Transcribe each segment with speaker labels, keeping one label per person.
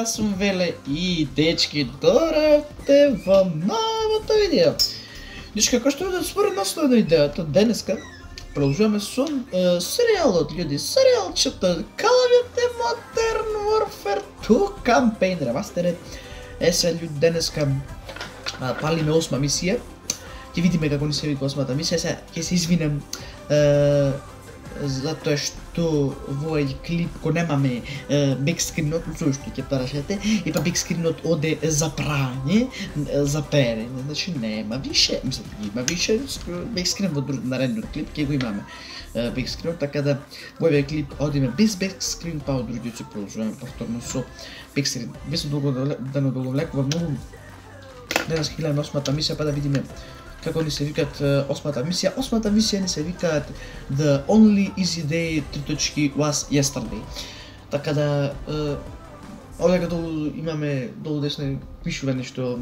Speaker 1: јас сум Веле и дечки доравте во новото видео. Дечки, како што видите, според нас тоа денеска продолжуваме со е, серијалот, луѓе, серијалчето Call of Duty Modern Warfare 2 Campaign Remastered. Е, се, луѓе, денеска а, палиме осма мисија. Ќе видиме како ни се вика осмата мисија, се ќе се извинем е, затоа што во овој клип го немаме бекскринот, со што ќе прашате, и па бекскринот оде за прање, за перење, значи нема више, мислам, има више бекскрин во друг наредниот клип, ќе го имаме бекскринот, така да во овој клип одиме без бекскрин, па од другиот се продолжуваме повторно со бекскрин. Без долго да, да не во многу денес ќе осмата мисија, па да видиме како ни се викат осмата мисија. Осмата мисија ни се викаат The Only Easy Day три точки was yesterday. Така да овде като имаме долу десно пишува нешто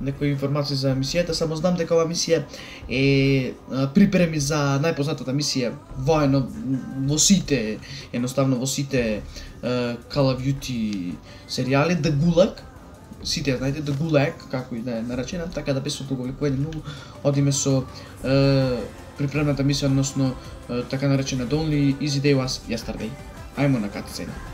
Speaker 1: некои информации за мисијата, само знам дека оваа мисија е припреми за најпознатата мисија воено во сите, едноставно во сите Call of Duty серијали, The Gulag, сите ја знаете, The Gulag, како и да е наречена, така да песното го влекуваме многу одиме со е, припремната мисија, односно е, така наречена Don't Only Easy Day Was Yesterday. Ајмо на катцена.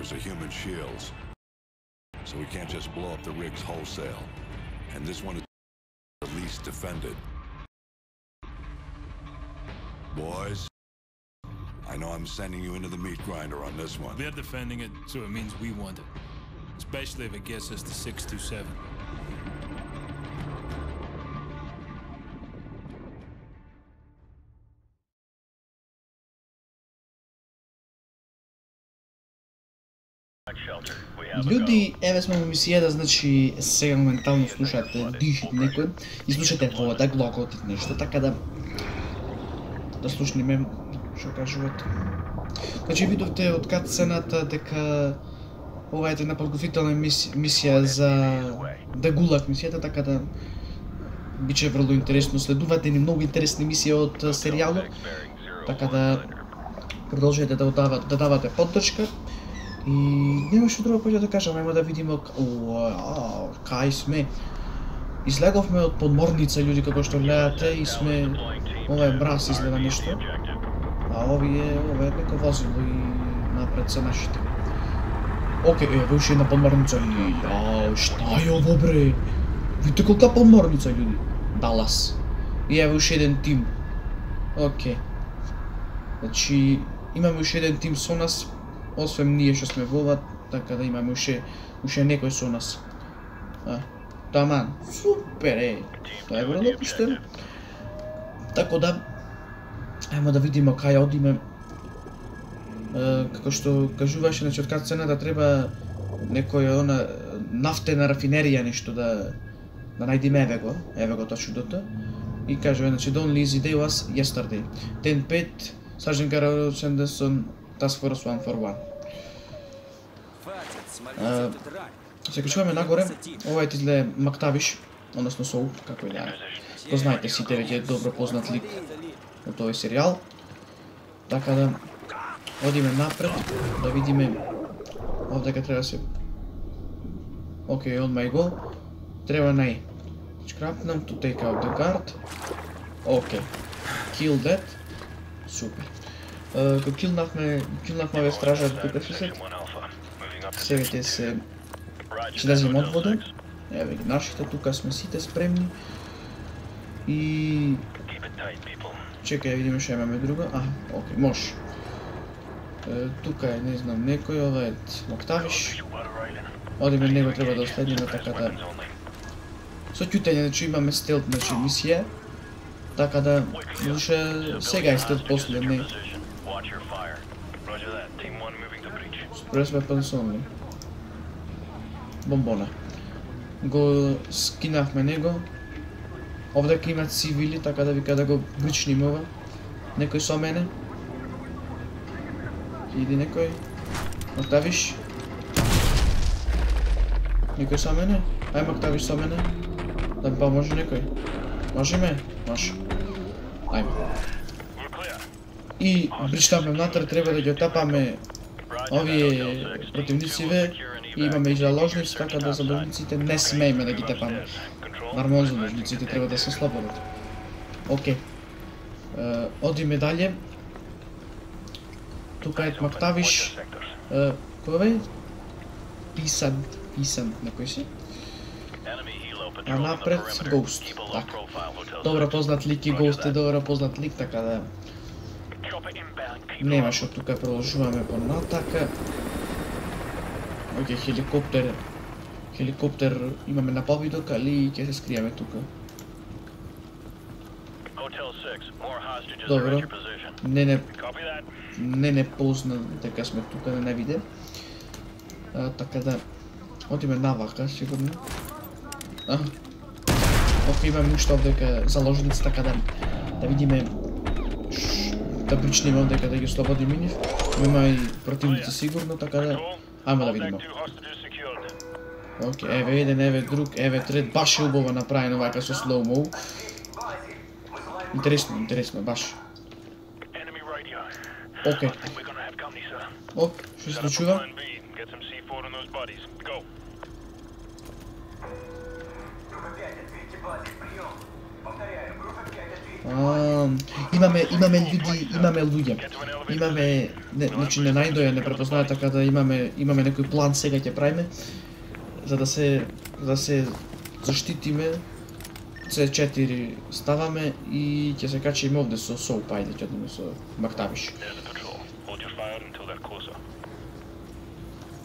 Speaker 2: Oil are human shields. So we can't just blow up the rigs wholesale. And this one is the least defended. Boys, I know I'm sending you into the meat grinder on this one.
Speaker 3: They're defending it, so it means we want it. Especially if it gets us to 627.
Speaker 1: Луѓи, еве сме во мисијата, значи сега моментално слушате дишит некој и слушате вода, глокотит нешто, така да да слушнеме што кажуваат. Значи видовте од катсцената дека ова е една подготвителна мисија, мисија за да гулак мисијата, така да биче врло интересно. Следувате ни многу интересни мисии од серијалот, така да продолжете да давате, да давате поддршка. И немаше друго поќе да кажам, ајмо да видиме кај сме. Излеговме од подморница, луѓе како што гледате и сме ова е мраз изгледа нешто. А овие, ова е неко возило и напред се нашите. Оке, е, уште една подморница. И, ја, шта е ово бре? Видите колка подморница, луѓе. Далас. И еве уште еден тим. Оке. Значи, имаме уште еден тим со нас, освен ние што сме воват, така да имаме уште уште некој со нас. А, таман, супер е. Тоа е врло поштено. Така да ајмо да видиме кај одиме. Е, како што кажуваше значи од цената треба некоја она нафтена рафинерија нешто да да најдеме еве го, еве го тоа чудото. И кажува, значи, Don't Lazy Day was yesterday. Ден 5, Сажен Караро Сендерсон, Task Force 1 for 1. Се качуваме нагоре, ова е тизле Мактавиш, односно Соул, како и да е. Го знаете сите веќе е добро познат лик од овој серијал. Така да одиме напред, да видиме овде кај треба се Океј, okay, on my go. Треба нај Шкрапнам, to take out the guard. Океј. Okay. Kill that. Супер. Го килнавме, килнавме овие стража тука се сет. Севите се излезем од вода. Еве ги нашите тука сме сите спремни. И Чекај, видиме што имаме друга. А, окей, може. Тука е, не знам, некој, ова е Моктавиш. Одиме него треба да следиме така да... Со ќутење, значи имаме стелт, значи мисија. Така да, може сега е стелт после, не. Спре сме пансонли. Бомбона. Го скинавме него. Овде има цивили, така да вика да го бричним ова. Некој со мене. Иди некој. Оставиш. Некој со мене? Ајме оставиш со мене. Да ми поможе некој. Може ме? Може. Ајме. И бричтавме внатре, треба да ги отапаме овие противнициве имаме и заложници, така да заложниците не смееме да ги тепаме. Нормално заложниците треба да се слободат. Океј. Okay. одиме дале. Тука е Мактавиш. Кој е? Писан, писан, некој си? А напред Ghost. Така. Добро познат лик и Ghost е добро познат лик, така да нема што тука продолжуваме по натака. Океј, хеликоптер. Хеликоптер имаме на повидок, али ќе се скриеме тука. Добро. Не не не не позна дека сме тука да не виде. А, така да одиме навака сигурно. А. Оке имаме уште овдека заложници така да да видиме да причнеме дека да ги слободиме нив. Има и противници сигурно, така да Ајмо да видиме. Оке, еве еден, еве друг, еве трет, баш е убаво направено вака со слоумо. Интересно, интересно, баш. Оке. Оп, што се случува? А, имаме имаме луѓе, имаме луѓе. Имаме не, значи не најдоја не препознае така да имаме имаме некој план сега ќе правиме за да се за да се заштитиме C4 ставаме и ќе се качиме овде со соуп, ајде ќе одиме со Мактавиш.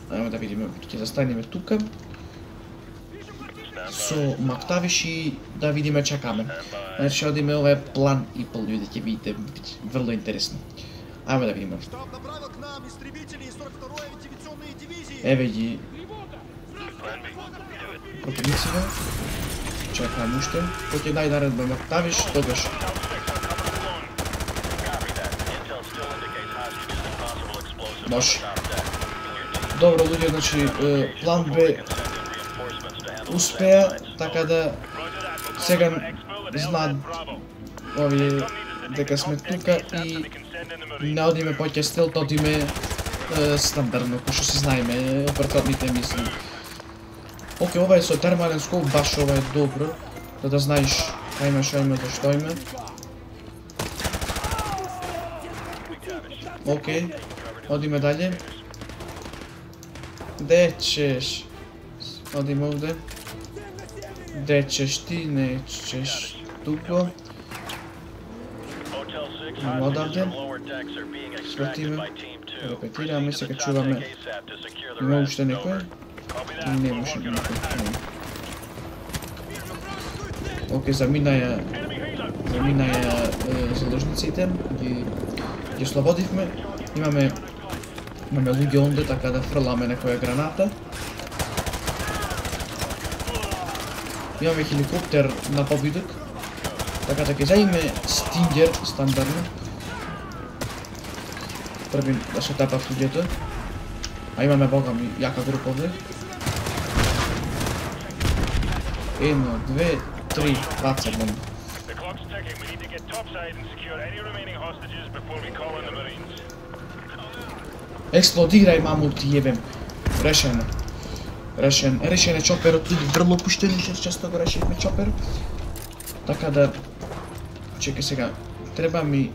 Speaker 1: Ајмо да видиме, ќе застанеме тука со Мактавиш и да видиме чакаме. Значи одиме ова е план и пол луѓе ќе видите врло интересно. Ајмо да видиме. Еве ги противниците. Чекам уште. Кој ќе дај наредба Мактавиш, тогаш Може. Добро луѓе, значи план Б успеа, така да сега знаат овие дека сме тука и не одиме поќе стелт, одиме е, стандардно, кој што си знаеме е, претходните мисли. Океј, ова е со термален скоп, баш ова е добро, да да знаеш кај има што има, да што има. Океј, одиме дале. Де чеш? Одиме овде. Де чеш ти, не чеш туко. Идемо одавде. Свртиме. Репетираме, сега чуваме. Има уште некој? Не може некој. Оке, замина ја замина ја заложниците, ги ги слободивме. Имаме имаме луѓе онде така да фрламе некоја граната. Имаме хеликоптер на побидок. Така да ќе заиме Стингер стандардно. Први да се тапа луѓето. А имаме бога ми јака група овде. Едно, две, три, баца бомба.
Speaker 4: The clock's
Speaker 1: Решен, решен е чоперот, или врло пуштени, че често го решивме чопер. Така да... Чека сега, треба ми...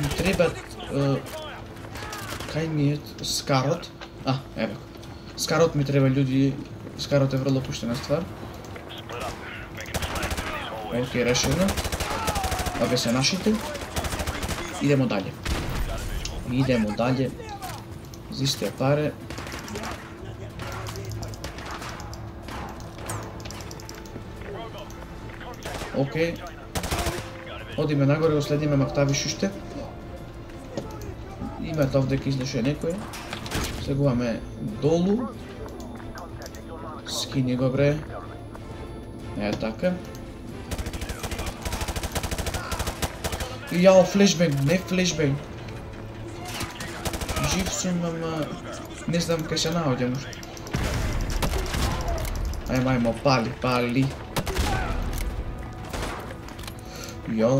Speaker 1: Ми треба... Е, кај ми е скарот? А, еве го. Скарот ми треба луѓи, скарот е врло пуштена ствар.
Speaker 4: Split
Speaker 1: Океј, решено. Ове се нашите. Идемо дале. Идемо дале. За паре. Океј. Одиме нагоре, го следиме Мактавиш уште. Името овде ке излеше некој. Сегуваме долу. Скини го бре. Е така. И Јао, флешбенг, не флешбенг. Жив сум, ама не знам кај се наоѓам. Ајмо, ајмо, пали, пали. Јо.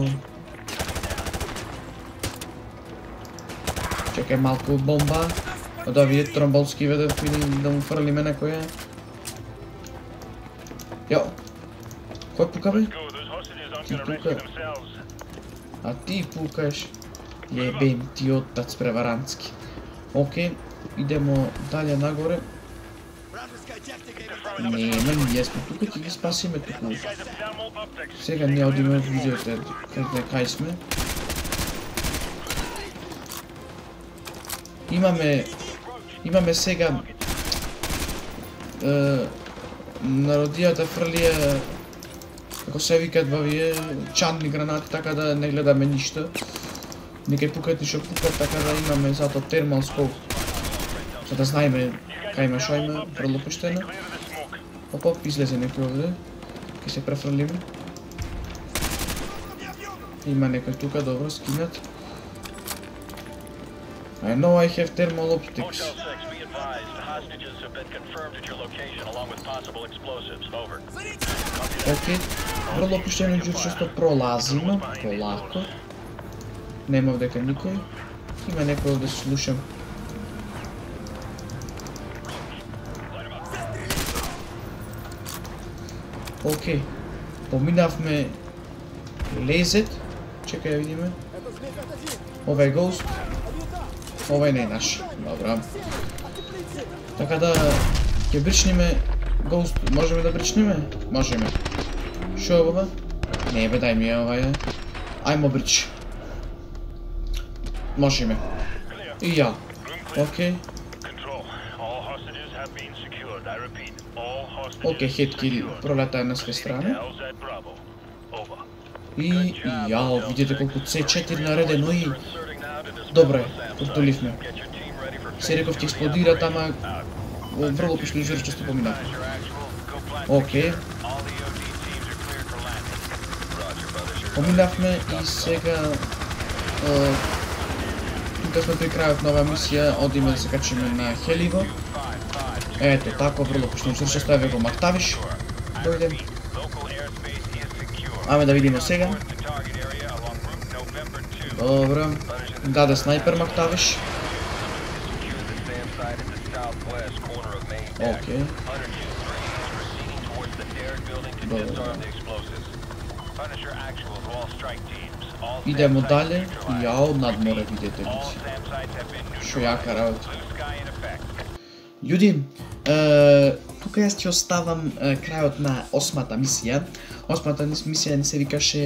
Speaker 1: Чекај малку бомба. Од да, овие тромболски ведат или да му фрлиме некоја. Јо. Кој пука бе? Ти
Speaker 4: пука.
Speaker 1: А ти пукаш. Јебем ти отац преварански. Океј, идемо дале нагоре.
Speaker 5: Не, не, и
Speaker 1: Нема, ние сме тука, ќе ги спасиме
Speaker 4: тука.
Speaker 1: Сега ние одиме видеоте каде кај сме. Имаме имаме сега е, народијата фрлија како се викаат во овие чанни гранати така да не гледаме ништо. Некај пукат ништо шо пукат така да имаме зато термал скоп. За да знаеме кај има шо има, врло поштено. Оп, оп, излезе некој овде. Ке се префрлиме. Има некој тука, добро, скинат. I know I have thermal optics.
Speaker 4: Motel 6, be advised. The hostages have been confirmed at your location along with possible explosives. Over.
Speaker 1: Океј. Врло пуштено џурчесто пролазиме, полако. Нема дека никој. Има некој овде слушам. Океј. Поминавме лезет. Чекај да видиме. Ова е Ghost. Ова е не наш. Добра. Така да ќе бричниме Ghost. Можеме да бричниме? Можеме. Шо е ова? Не бе, дај ми ја ова е. Ајмо брич. Можеме. И ја. Океј.
Speaker 4: Okay.
Speaker 1: Океј, хеткил пролета на све страни. И, и јао, видите колку C4 наредено и... Добре, потоливме. Се реков ќе експлодира тама... Во врло пишно жрчесто поминав. Океј. Поминавме и сега... Тука сме при крајот на оваа мисија, одиме да се качиме на Хеливо. Ето, тако, врло пишно жрчесто, стави го Мактавиш. Дојдем. Аме да видиме сега. Добро. Даде снайпер Мактавиш. Океј. Добро. Идемо дале. Јао, надморе видете лице. Шо јака работа. Људи, е, тука јас ќе оставам е, крајот на осмата мисија. Осмата мисија не се викаше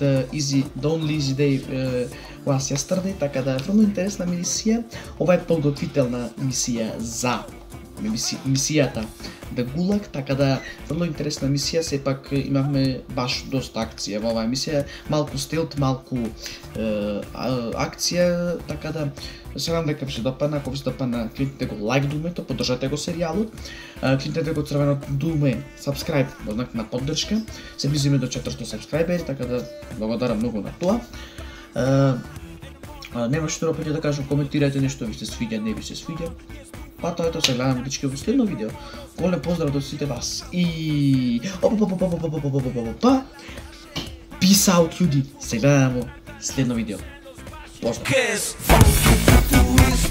Speaker 1: The Easy, The Only Easy Day е, Last yesterday, така да е врло интересна мисија. Ова е подготвителна мисија за миси, мисијата The Gulag, така да врло интересна мисија, сепак имавме баш доста акција во оваа мисија, малку стилт, малку е, акција, така да Се надам дека ви се допадна, ако ви се допадна, кликнете го лайк думето, поддржате го серијалот, кликнете го црвено думе, subscribe, во знак на поддршка. Се близиме до 400 subscriberi, така да благодарам многу на тоа. Нема што да да кажам, коментирајте нешто ви се свиѓа, не ви се свиѓа. Па тоа е тоа, се гледаме дички во следно видео. Голем поздрав до сите вас и... Peace out, ljudi. Se gledamo следно видео. Pozdrav.
Speaker 6: do is